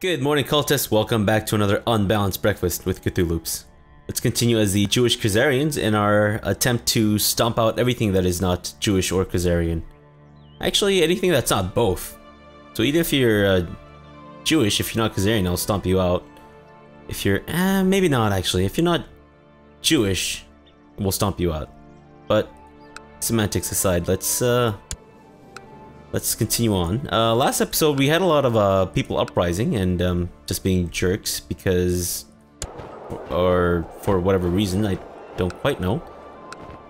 Good morning, cultists. Welcome back to another unbalanced breakfast with CthuLoops. Let's continue as the Jewish Khazarians in our attempt to stomp out everything that is not Jewish or Khazarian. Actually, anything that's not both. So even if you're uh, Jewish, if you're not Khazarian, I'll stomp you out. If you're, eh, maybe not actually. If you're not Jewish, we'll stomp you out. But semantics aside, let's uh, let's continue on. Uh, last episode, we had a lot of uh, people uprising and um, just being jerks because, or for whatever reason, I don't quite know.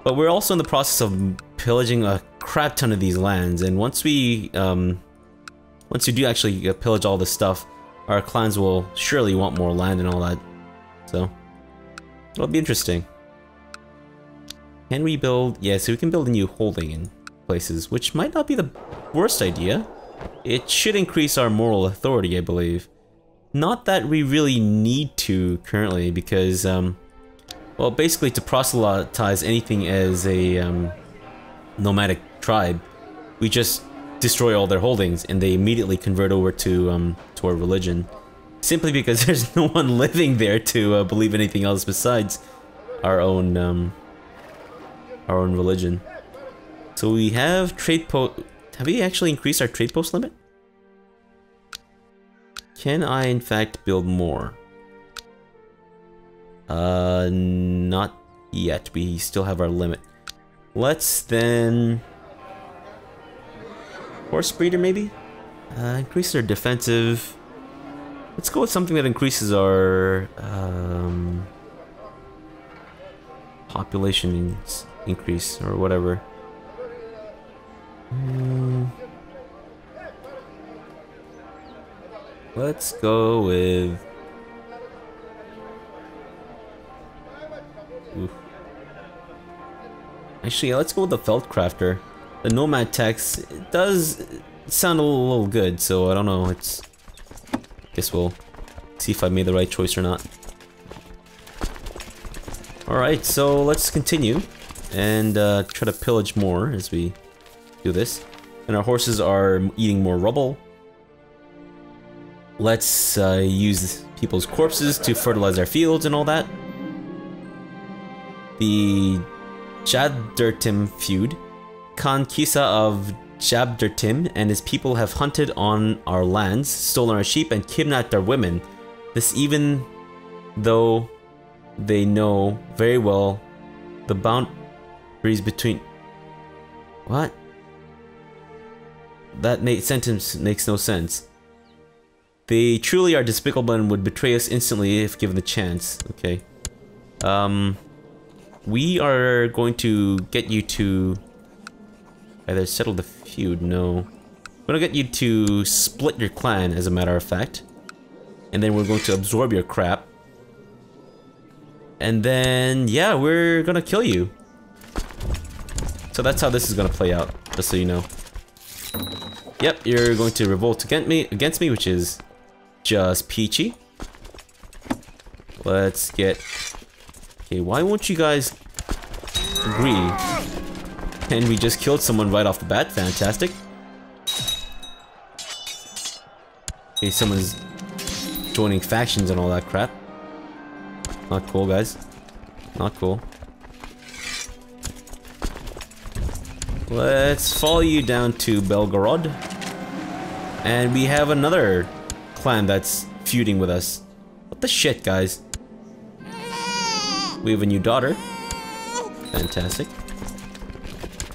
But we're also in the process of pillaging a crap ton of these lands, and once we, um, once you do actually uh, pillage all this stuff, our clans will surely want more land and all that. So, it'll be interesting. Can we build? Yeah, so we can build a new holding in places, which might not be the worst idea. It should increase our moral authority, I believe. Not that we really need to currently, because, um, well, basically to proselytize anything as a um, nomadic tribe, we just destroy all their holdings and they immediately convert over to um, to our religion. Simply because there's no one living there to uh, believe anything else besides our own um, our own religion. So we have trade post. Have we actually increased our trade post limit? Can I in fact build more? Uh, not yet. We still have our limit. Let's then... Horse breeder maybe? Uh, increase their defensive. Let's go with something that increases our um, population increase or whatever. Hmm. Let's go with... Oof. Actually, let's go with the Feldcrafter. The Nomad text does sound a little, little good, so I don't know, it's... Guess we'll see if I made the right choice or not. Alright, so let's continue and uh, try to pillage more as we do this. And our horses are eating more rubble. Let's uh, use people's corpses to fertilize our fields and all that. The Jabdertim feud. Khan Kisa of Jabdertim and his people have hunted on our lands, stolen our sheep, and kidnapped our women. This even though they know very well the boundaries between... What? That sentence makes no sense. They truly are despicable and would betray us instantly if given the chance. Okay. Um, we are going to get you to either settle the feud. No. We're gonna get you to split your clan, as a matter of fact. And then we're going to absorb your crap. And then, yeah, we're gonna kill you. So that's how this is gonna play out, just so you know. Yep, you're going to revolt against me, against me, which is just peachy. Let's get... Okay, why won't you guys agree? And we just killed someone right off the bat. Fantastic. Okay, someone's joining factions and all that crap. Not cool, guys. Not cool. Let's follow you down to Belgorod. And we have another clan that's feuding with us. What the shit, guys? We have a new daughter. Fantastic.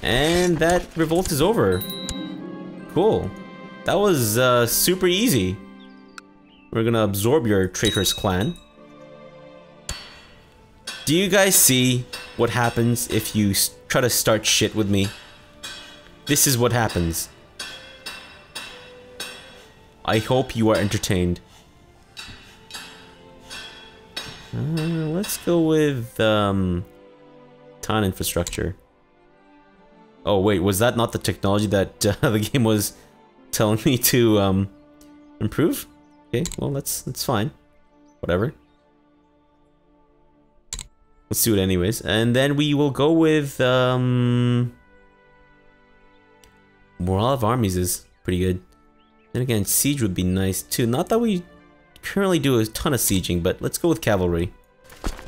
And that revolt is over. Cool. That was uh, super easy. We're gonna absorb your traitorous clan. Do you guys see what happens if you try to start shit with me? This is what happens. I hope you are entertained. Uh, let's go with, um, town infrastructure. Oh wait, was that not the technology that uh, the game was telling me to, um, improve? Okay, well that's, that's fine. Whatever. Let's do it anyways. And then we will go with, um... Morale of armies is pretty good. Then again, siege would be nice too. Not that we currently do a ton of sieging, but let's go with cavalry.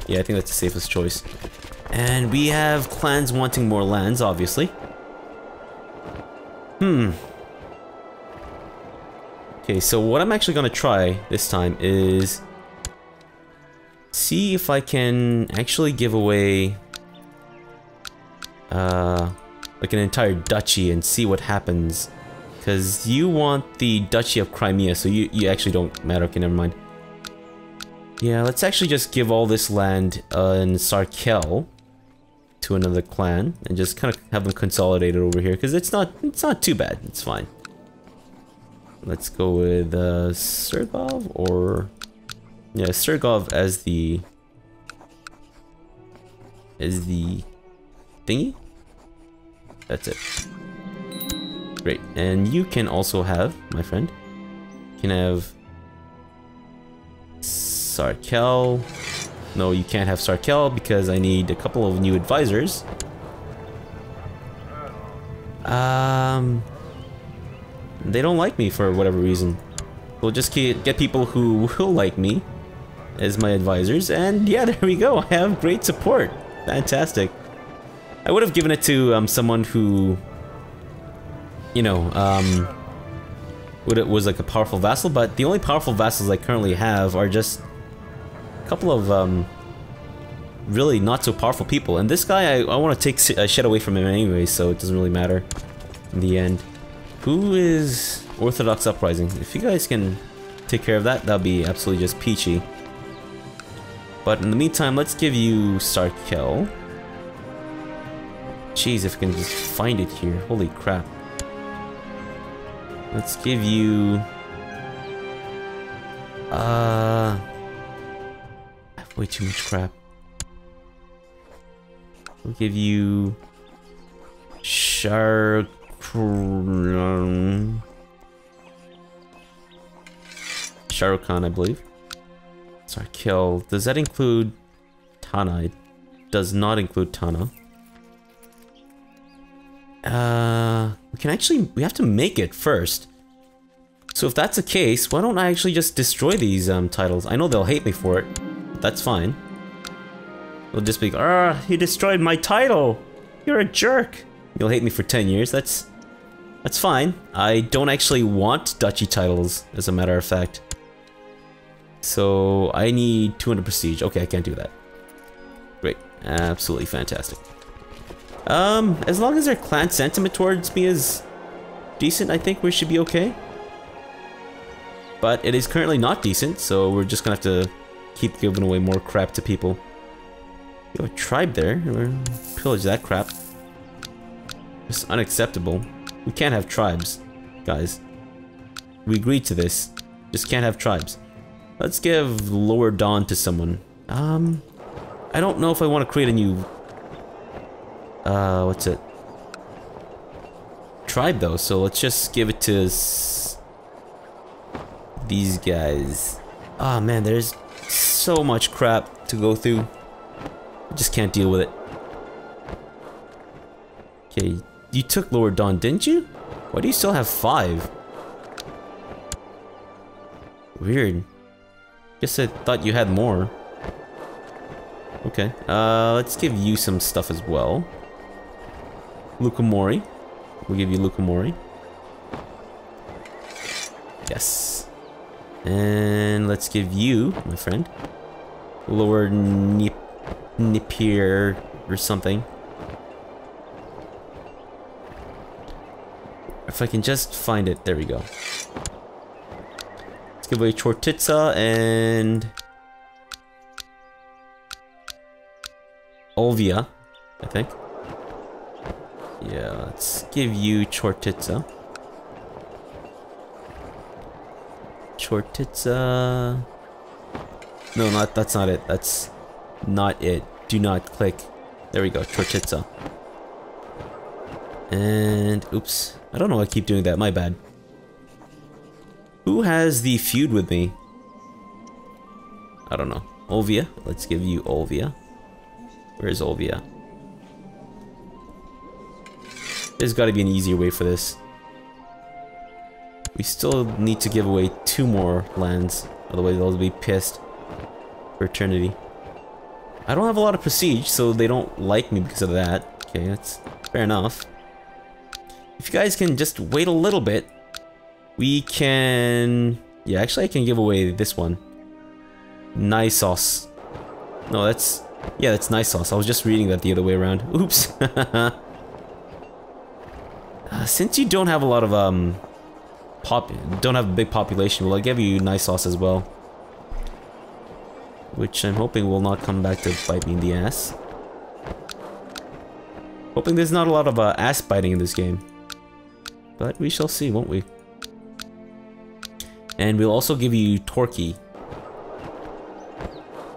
Yeah, I think that's the safest choice. And we have clans wanting more lands, obviously. Hmm. Okay, so what I'm actually gonna try this time is see if I can actually give away uh, like an entire duchy and see what happens. Because you want the Duchy of Crimea, so you, you actually don't matter. Okay, never mind. Yeah, let's actually just give all this land uh, in Sarkel to another clan and just kind of have them consolidated over here because it's not it's not too bad. It's fine. Let's go with uh, Sergov or yeah, Sergov as the as the thingy. That's it. Great. And you can also have, my friend, you can have Sarkel. No, you can't have Sarkel because I need a couple of new advisors. Um, they don't like me for whatever reason. We'll just get people who will like me as my advisors, and yeah, there we go. I have great support. Fantastic. I would have given it to um, someone who you know, um, it was like a powerful vassal, but the only powerful vassals I currently have are just a couple of, um, really not so powerful people. And this guy, I, I want to take a shed away from him anyway, so it doesn't really matter in the end. Who is Orthodox Uprising? If you guys can take care of that, that'll be absolutely just peachy. But in the meantime, let's give you Sarkel. Jeez, if I can just find it here. Holy crap. Let's give you... Uh... I have way too much crap. We'll give you... Shark... Khan, I believe. Sorry, kill. Does that include Tana? It does not include Tana. Uh, we can actually, we have to make it first. So if that's the case, why don't I actually just destroy these um, titles? I know they'll hate me for it. That's fine. They'll just be, ah, you destroyed my title. You're a jerk. You'll hate me for 10 years. That's, that's fine. I don't actually want duchy titles, as a matter of fact. So I need 200 prestige. Okay, I can't do that. Great. Absolutely fantastic. Um, as long as their clan sentiment towards me is decent, I think we should be okay. But it is currently not decent, so we're just gonna have to keep giving away more crap to people. You have a tribe there, we're pillage that crap. It's unacceptable. We can't have tribes, guys. We agreed to this. Just can't have tribes. Let's give Lower Don to someone. Um, I don't know if I want to create a new uh, what's it? Tribe though, so let's just give it to these guys. Ah oh, man, there's so much crap to go through. I just can't deal with it. Okay, you took Lower Don, didn't you? Why do you still have five? Weird. Guess I thought you had more. Okay, uh, let's give you some stuff as well. Lukumori. We'll give you Lukumori. Yes. And let's give you, my friend, Lower Nip Nipier or something. If I can just find it, there we go. Let's give away Chortitza and Olvia, I think. Yeah, let's give you Chortitza. Chortitza... No, not that's not it. That's not it. Do not click. There we go, Chortitza. And, oops. I don't know why I keep doing that, my bad. Who has the feud with me? I don't know. Olvia. Let's give you Olvia. Where's Olvia? There's got to be an easier way for this. We still need to give away two more lands. Otherwise they'll be pissed for eternity. I don't have a lot of prestige, so they don't like me because of that. Okay, that's fair enough. If you guys can just wait a little bit, we can... Yeah, actually I can give away this one. Sauce. No, that's... Yeah, that's sauce. I was just reading that the other way around. Oops. uh, since you don't have a lot of, um... Pop... Don't have a big population, well, I'll give you nice sauce as well. Which I'm hoping will not come back to bite me in the ass. Hoping there's not a lot of uh, ass biting in this game. But we shall see, won't we? And we'll also give you Torquay.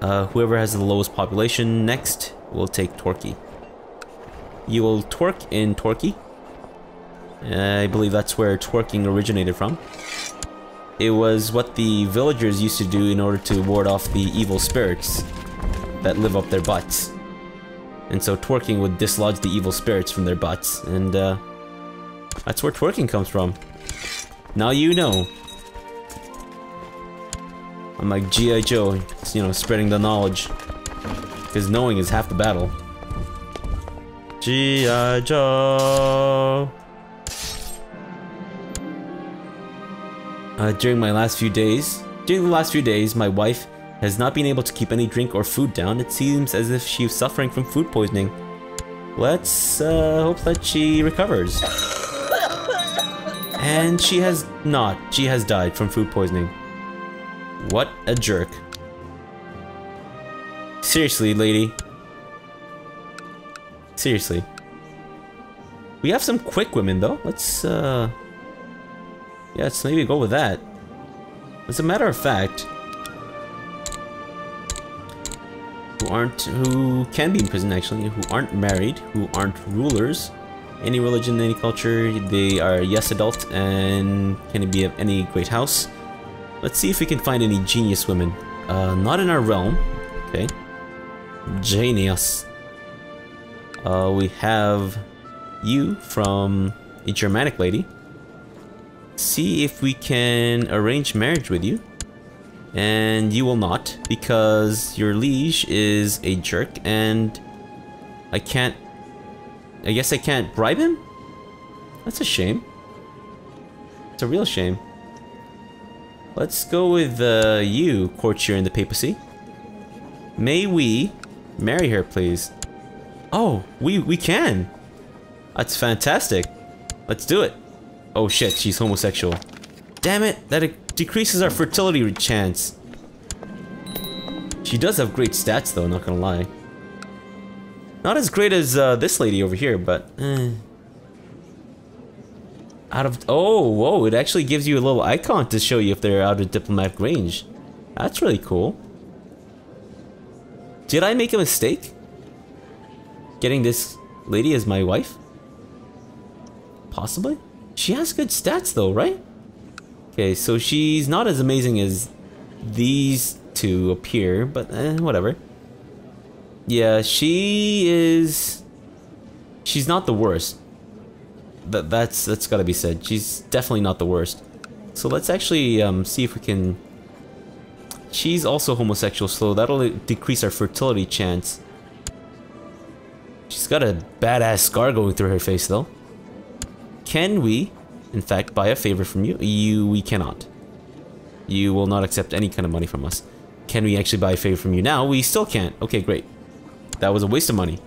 Uh, whoever has the lowest population next will take Torquay. You will twerk in Torquay. Uh, I believe that's where twerking originated from. It was what the villagers used to do in order to ward off the evil spirits that live up their butts. And so twerking would dislodge the evil spirits from their butts, and uh, that's where twerking comes from. Now you know. I'm like G.I. Joe, you know, spreading the knowledge. Because knowing is half the battle. G.I. Joe. Uh, during my last few days, during the last few days, my wife has not been able to keep any drink or food down. It seems as if she's suffering from food poisoning. Let's uh, hope that she recovers. And she has not. She has died from food poisoning. What a jerk. Seriously, lady. Seriously. We have some quick women, though. Let's, uh... Yeah, maybe go with that. As a matter of fact... Who aren't... Who can be in prison, actually. Who aren't married. Who aren't rulers. Any religion, any culture. They are, yes, adult and can be of any great house. Let's see if we can find any genius women. Uh, not in our realm. Okay. Genius. Uh, we have you from a Germanic lady. See if we can arrange marriage with you. And you will not, because your liege is a jerk, and I can't... I guess I can't bribe him? That's a shame. It's a real shame. Let's go with uh, you, courtier in the papacy. May we marry her, please? Oh, we, we can. That's fantastic. Let's do it. Oh shit, she's homosexual. Damn it, that decreases our fertility chance. She does have great stats though, not gonna lie. Not as great as uh, this lady over here, but eh. Out of... Oh, whoa, it actually gives you a little icon to show you if they're out of diplomatic range. That's really cool. Did I make a mistake? Getting this lady as my wife? Possibly? She has good stats though, right? Okay, so she's not as amazing as these two appear, but eh, whatever. Yeah, she is... She's not the worst that that's that's got to be said. She's definitely not the worst. So let's actually um, see if we can. She's also homosexual, so that'll decrease our fertility chance. She's got a badass scar going through her face, though. Can we, in fact, buy a favor from you? You, we cannot. You will not accept any kind of money from us. Can we actually buy a favor from you now? We still can't. Okay, great. That was a waste of money.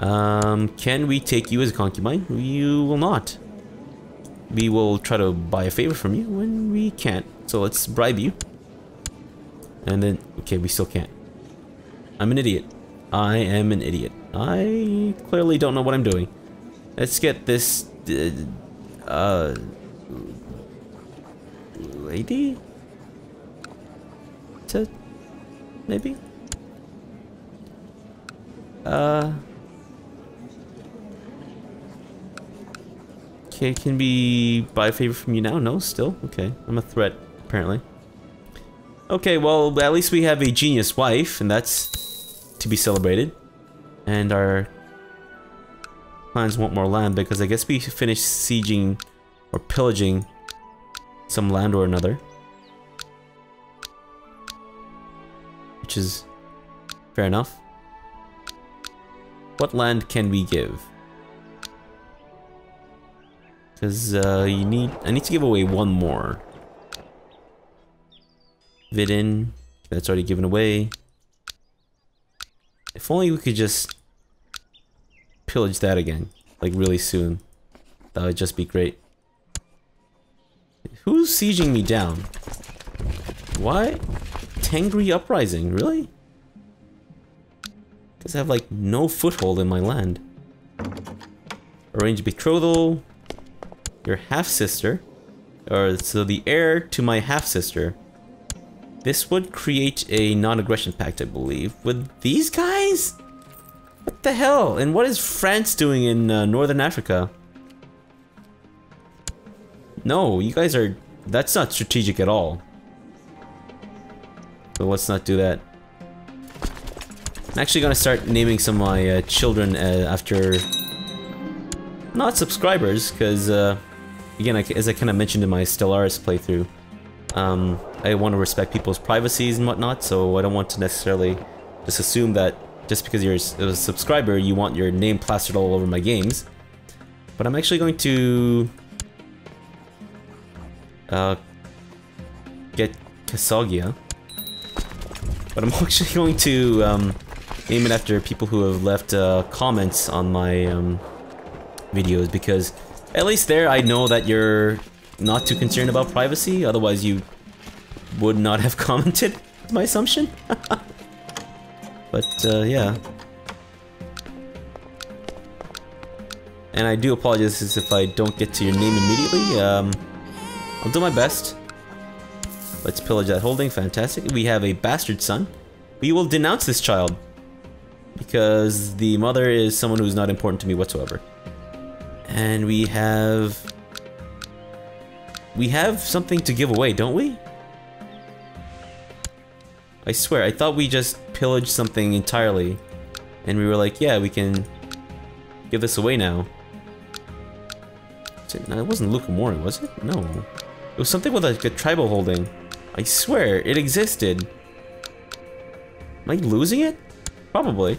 Um, can we take you as a concubine? You will not. We will try to buy a favor from you when we can't. So let's bribe you. And then, okay, we still can't. I'm an idiot. I am an idiot. I clearly don't know what I'm doing. Let's get this, uh, lady? To, maybe? Uh... Okay, can we buy a favor from you now? No, still? Okay, I'm a threat, apparently. Okay, well, at least we have a genius wife, and that's to be celebrated. And our clans want more land, because I guess we finished sieging or pillaging some land or another. which is fair enough. What land can we give? Because uh, you need, I need to give away one more. Vidin, that's already given away. If only we could just pillage that again, like really soon. That would just be great. Who's sieging me down? Why? Tengri Uprising, really? Because I have like no foothold in my land. Arrange betrothal. Your half-sister. Or so the heir to my half-sister. This would create a non-aggression pact, I believe. With these guys? What the hell? And what is France doing in uh, Northern Africa? No, you guys are... That's not strategic at all. But let's not do that. I'm actually gonna start naming some of my uh, children uh, after... Not subscribers, because, uh, again, I, as I kind of mentioned in my Stellaris playthrough, um, I want to respect people's privacies and whatnot, so I don't want to necessarily just assume that just because you're a subscriber, you want your name plastered all over my games. But I'm actually going to... Uh, get Kasogia. But I'm actually going to um, name it after people who have left uh, comments on my um, videos because at least there I know that you're not too concerned about privacy, otherwise you would not have commented, my assumption. but uh, yeah. And I do apologize if I don't get to your name immediately. Um, I'll do my best. Let's pillage that holding, fantastic. We have a bastard son. We will denounce this child. Because the mother is someone who's not important to me whatsoever. And we have... We have something to give away, don't we? I swear, I thought we just pillaged something entirely. And we were like, yeah, we can give this away now. It, wasn't Lukamori, was it? No. It was something with like a tribal holding. I swear, it existed. Am I losing it? Probably.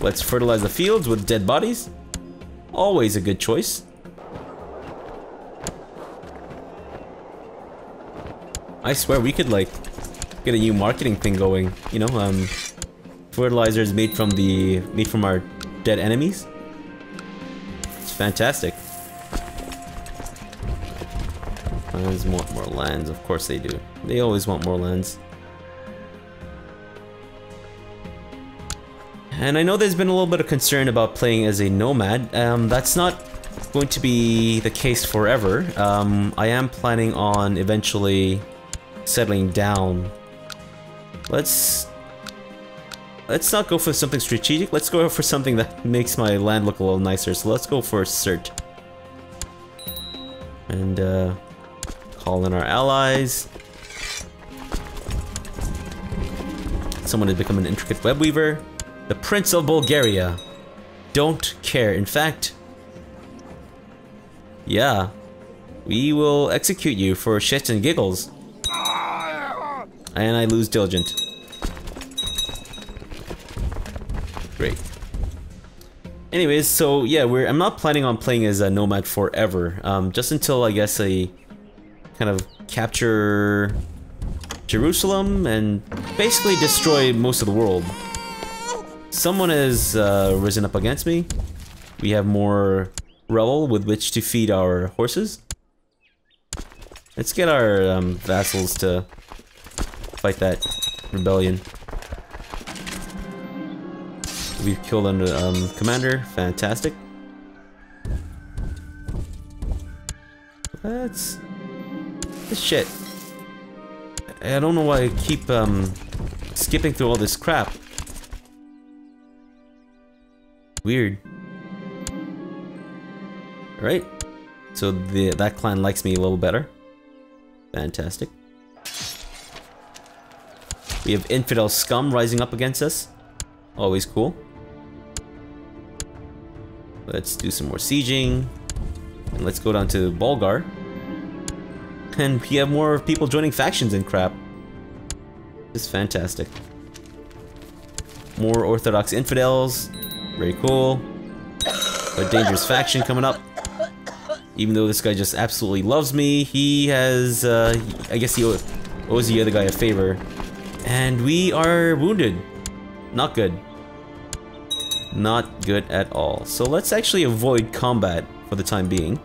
Let's fertilize the fields with dead bodies. Always a good choice. I swear we could like get a new marketing thing going. You know, um, fertilizers made from the made from our dead enemies. It's fantastic. Lands want more lands, of course they do. They always want more lands. And I know there's been a little bit of concern about playing as a nomad. Um, that's not going to be the case forever. Um, I am planning on eventually settling down. Let's... Let's not go for something strategic, let's go for something that makes my land look a little nicer. So let's go for Cert. And, uh... Call in our allies. Someone has become an intricate web weaver. The Prince of Bulgaria. Don't care. In fact, yeah, we will execute you for shits and giggles. And I lose Diligent. Great. Anyways, so yeah, we're I'm not planning on playing as a nomad forever. Um, just until I guess I kind of capture Jerusalem and basically destroy most of the world. Someone has uh, risen up against me. We have more rubble with which to feed our horses. Let's get our um, vassals to fight that rebellion. We've killed an um, commander. Fantastic. That's... This shit. I don't know why I keep um, skipping through all this crap. Weird. Right? So the that clan likes me a little better. Fantastic. We have infidel scum rising up against us. Always cool. Let's do some more sieging. And let's go down to Bulgar. And we have more people joining factions and crap. Just fantastic. More Orthodox infidels. Very cool. A dangerous faction coming up. Even though this guy just absolutely loves me, he has, uh, I guess he owes the other guy a favor. And we are wounded. Not good. Not good at all. So let's actually avoid combat for the time being.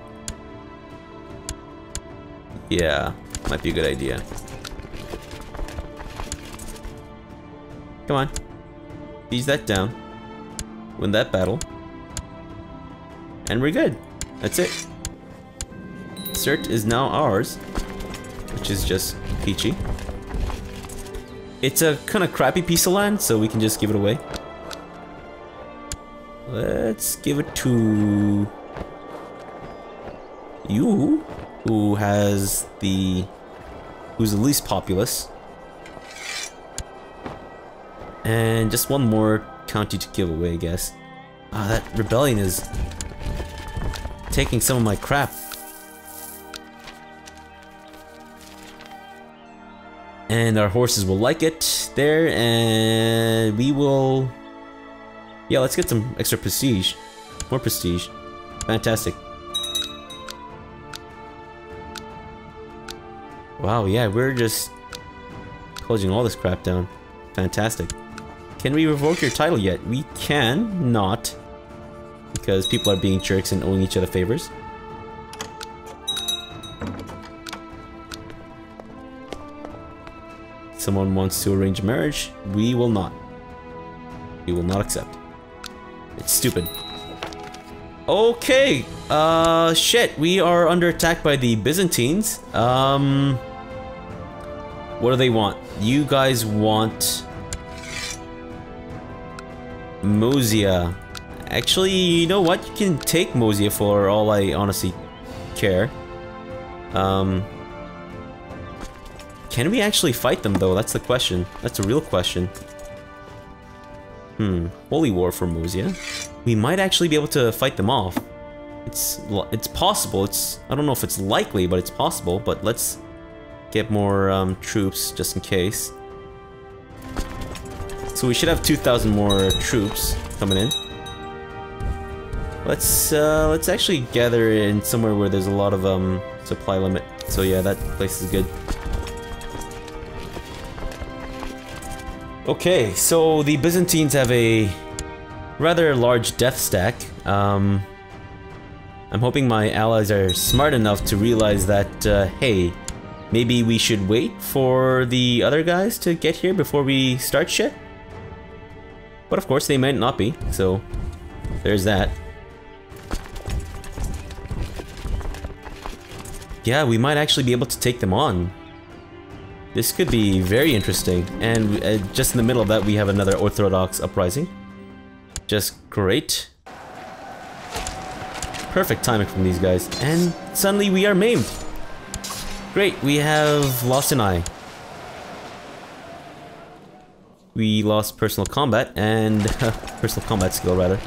Yeah, might be a good idea. Come on. Ease that down. Win that battle. And we're good. That's it. Cert is now ours. Which is just peachy. It's a kind of crappy piece of land, so we can just give it away. Let's give it to you, who has the who's the least populous. And just one more county to give away, I guess. Ah, that rebellion is taking some of my crap. And our horses will like it there, and we will... Yeah, let's get some extra prestige. More prestige. Fantastic. Wow, yeah, we're just closing all this crap down. Fantastic. Can we revoke your title yet? We can not. Because people are being jerks and owing each other favors. Someone wants to arrange a marriage. We will not. We will not accept. It's stupid. Okay, uh, shit, we are under attack by the Byzantines. Um, what do they want? You guys want... Moesia. Actually, you know what? You can take Moesia for all I honestly care. Um, can we actually fight them though? That's the question. That's a real question. Hmm, Holy War for Moesia. We might actually be able to fight them off. It's it's possible. It's I don't know if it's likely, but it's possible. But let's get more um, troops just in case. So we should have 2,000 more troops coming in. Let's uh, let's actually gather in somewhere where there's a lot of um, supply limit. So yeah, that place is good. Okay, so the Byzantines have a rather large death stack. Um, I'm hoping my allies are smart enough to realize that, uh, hey, maybe we should wait for the other guys to get here before we start shit? But of course, they might not be, so there's that. Yeah, we might actually be able to take them on. This could be very interesting. And uh, just in the middle of that, we have another Orthodox uprising. Just great. Perfect timing from these guys. And suddenly we are maimed. Great, we have lost an eye. We lost personal combat and personal combat skill rather.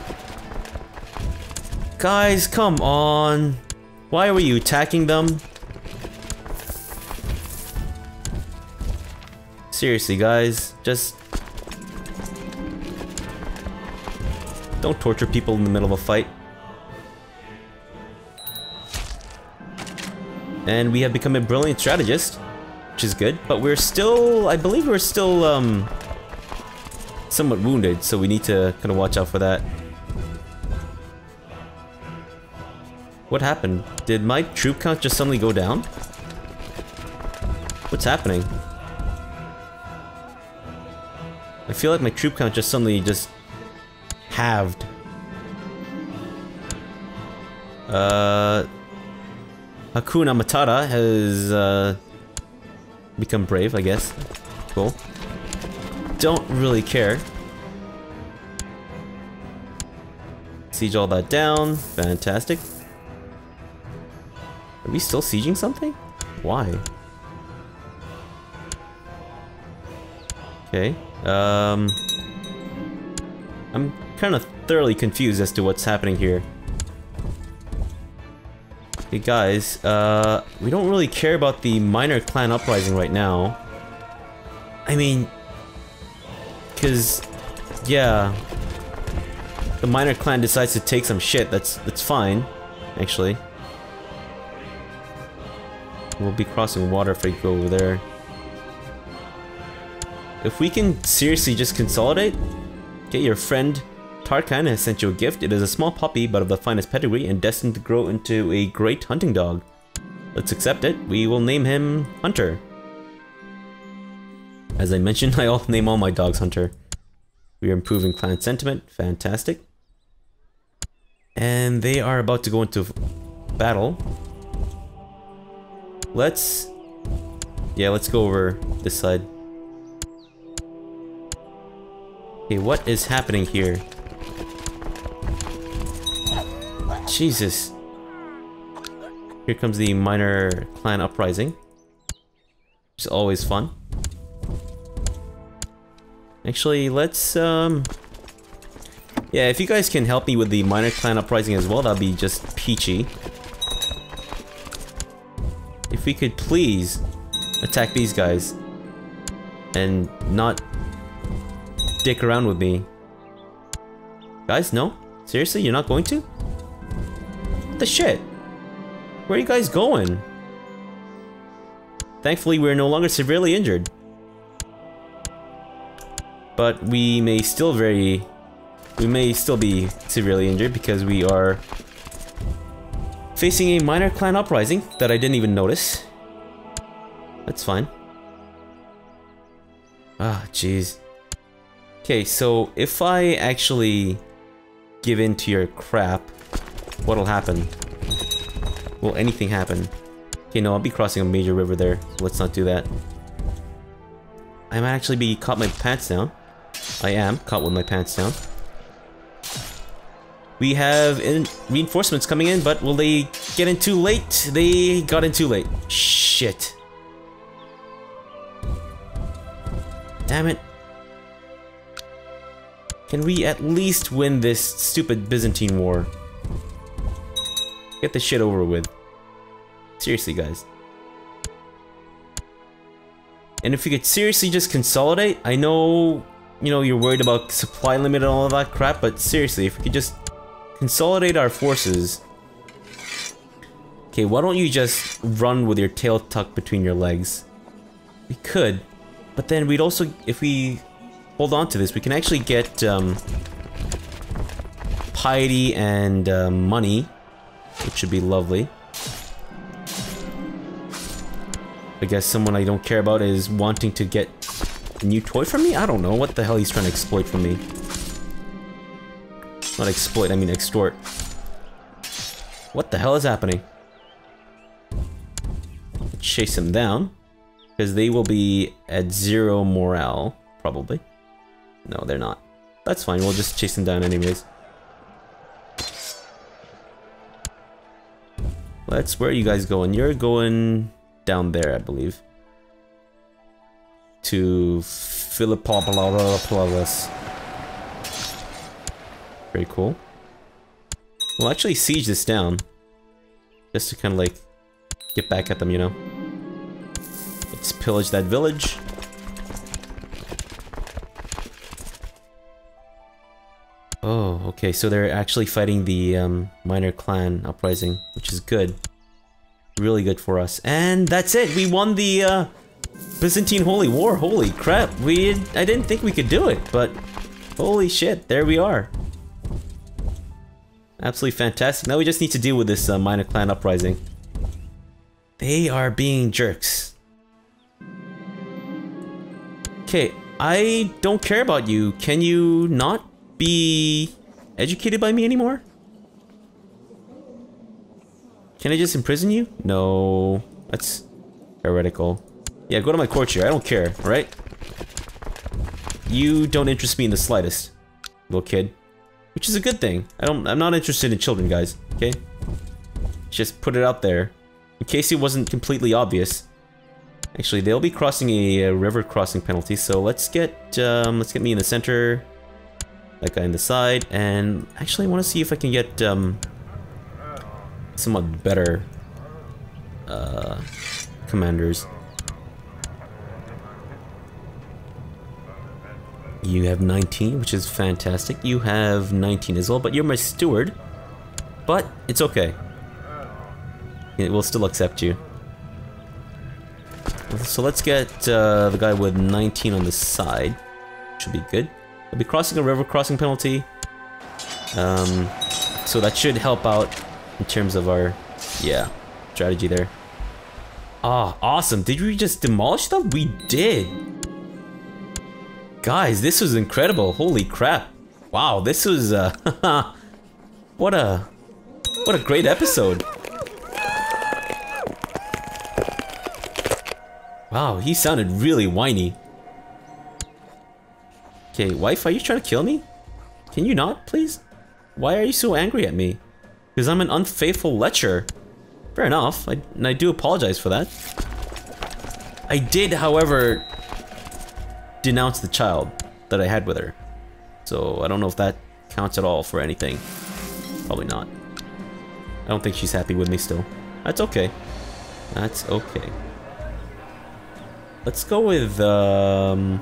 Guys, come on. Why were you attacking them? Seriously, guys, just... Don't torture people in the middle of a fight. And we have become a brilliant strategist, which is good, but we're still, I believe we're still, um, somewhat wounded, so we need to kind of watch out for that. What happened? Did my troop count just suddenly go down? What's happening? Feel like my troop count just suddenly just halved. Uh, Hakuna Matata has uh, become brave, I guess. Cool. Don't really care. Siege all that down. Fantastic. Are we still sieging something? Why? Okay. Um, I'm kind of thoroughly confused as to what's happening here. Hey guys, uh, we don't really care about the minor clan uprising right now. I mean... Because... Yeah... The minor clan decides to take some shit, that's, that's fine. Actually. We'll be crossing water if I go over there. If we can seriously just consolidate, get your friend Tarkan has sent you a gift. It is a small puppy, but of the finest pedigree and destined to grow into a great hunting dog. Let's accept it. We will name him Hunter. As I mentioned, I'll name all my dogs Hunter. We are improving clan sentiment. Fantastic. And they are about to go into battle. Let's... Yeah, let's go over this side. Okay, what is happening here? Jesus. Here comes the minor clan uprising. Which is always fun. Actually, let's, um... Yeah, if you guys can help me with the minor clan uprising as well, that'd be just peachy. If we could please attack these guys and not dick around with me. Guys, no? Seriously, you're not going to? What the shit? Where are you guys going? Thankfully, we're no longer severely injured. But we may still very... We may still be severely injured because we are facing a minor clan uprising that I didn't even notice. That's fine. Ah, jeez. Okay, so if I actually give in to your crap, what'll happen? Will anything happen? Okay, no, I'll be crossing a major river there. So let's not do that. I might actually be caught my pants down. I am caught with my pants down. We have in reinforcements coming in, but will they get in too late? They got in too late. Shit. Damn it. Can we at least win this stupid Byzantine war? Get the shit over with. Seriously, guys. And if we could seriously just consolidate, I know, you know, you're worried about supply limit and all of that crap, but seriously, if we could just consolidate our forces. Okay, why don't you just run with your tail tucked between your legs? We could, but then we'd also, if we hold on to this, we can actually get um, piety and uh, money which should be lovely. I guess someone I don't care about is wanting to get a new toy from me? I don't know what the hell he's trying to exploit from me. Not exploit, I mean extort. What the hell is happening? Chase him down. Because they will be at zero morale, probably. No, they're not. That's fine, we'll just chase them down anyways. Let's, where are you guys going? You're going down there, I believe. To Philippopolis. Very cool. We'll actually siege this down. Just to kind of like get back at them, you know. Let's pillage that village. Oh, okay, so they're actually fighting the um, minor clan uprising, which is good. Really good for us. And that's it, we won the uh, Byzantine Holy War, holy crap. We, I didn't think we could do it, but holy shit, there we are. Absolutely fantastic. Now we just need to deal with this uh, minor clan uprising. They are being jerks. Okay, I don't care about you. Can you not be educated by me anymore? Can I just imprison you? No, that's heretical. Yeah, go to my court chair. I don't care, right? You don't interest me in the slightest, little kid. Which is a good thing. I don't I'm not interested in children, guys, okay? Just put it out there. In case it wasn't completely obvious. Actually, they'll be crossing a, a river crossing penalty, so let's get um, let's get me in the center. That guy in the side, and actually I want to see if I can get um, somewhat better uh, commanders. You have 19, which is fantastic. You have 19 as well, but you're my steward. But it's okay. It will still accept you. So let's get uh, the guy with 19 on the side. Should be good. I'll be crossing a river crossing penalty. Um, so that should help out in terms of our, yeah, strategy there. Ah, awesome. Did we just demolish them? We did. Guys, this was incredible. Holy crap. Wow, this was, uh, what a, what a great episode. Wow, he sounded really whiny. Okay, wife, are you trying to kill me? Can you not, please? Why are you so angry at me? Because I'm an unfaithful lecher. Fair enough, I, and I do apologize for that. I did, however, denounce the child that I had with her. So I don't know if that counts at all for anything. Probably not. I don't think she's happy with me still. That's okay. That's okay. Let's go with um,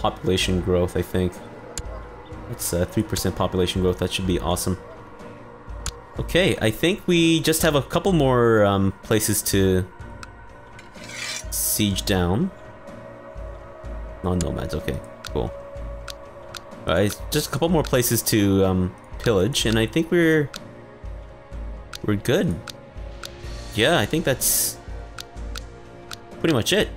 population growth, I think. That's 3% uh, population growth. That should be awesome. Okay, I think we just have a couple more um, places to siege down. Non-nomads, okay, cool. Alright, just a couple more places to um, pillage, and I think we're... We're good. Yeah, I think that's pretty much it.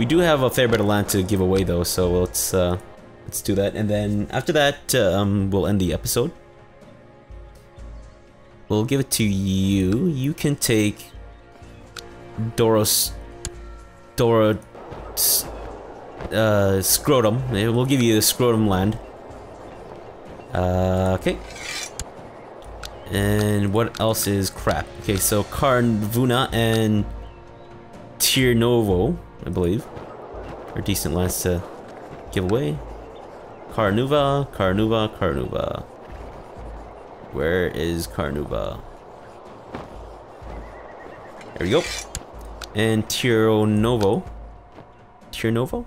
We do have a fair bit of land to give away though, so let's uh, let's do that. And then after that, uh, um, we'll end the episode. We'll give it to you. You can take Doros, Dora, uh, Scrotum. We'll give you the Scrotum land. Uh, okay. And what else is crap? Okay, so Carnvuna and Tirnovo, I believe, are decent lands to give away. Carnuva, Carnuva, Carnuva. Where is Carnuva? There we go. And Tirnovo. Tirnovo?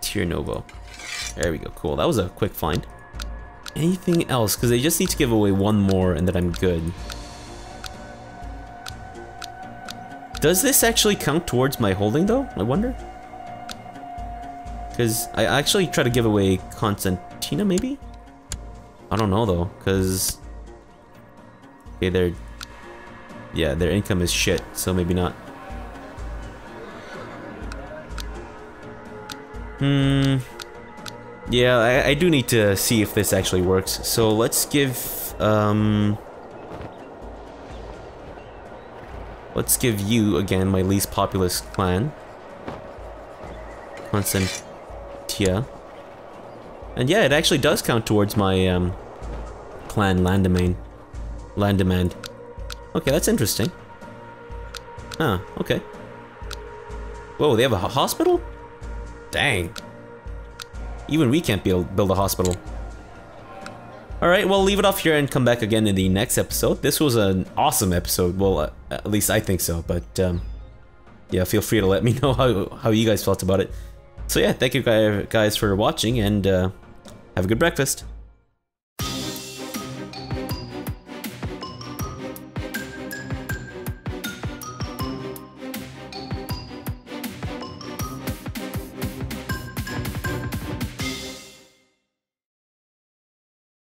Tirnovo. There we go, cool. That was a quick find. Anything else? Because they just need to give away one more and then I'm good. Does this actually count towards my holding though? I wonder? Because I actually try to give away Constantina maybe? I don't know though, because... Okay, their... Yeah, their income is shit, so maybe not. Hmm... Yeah, I, I do need to see if this actually works. So let's give, um... Let's give you, again, my least populous clan. Constantia. And yeah, it actually does count towards my, um, clan land domain. Land demand. Okay, that's interesting. Huh, okay. Whoa, they have a hospital? Dang. Even we can't build, build a hospital. Alright, well, leave it off here and come back again in the next episode. This was an awesome episode. Well, uh, at least I think so. But, um, yeah, feel free to let me know how, how you guys felt about it. So yeah, thank you guys for watching, and uh, have a good breakfast.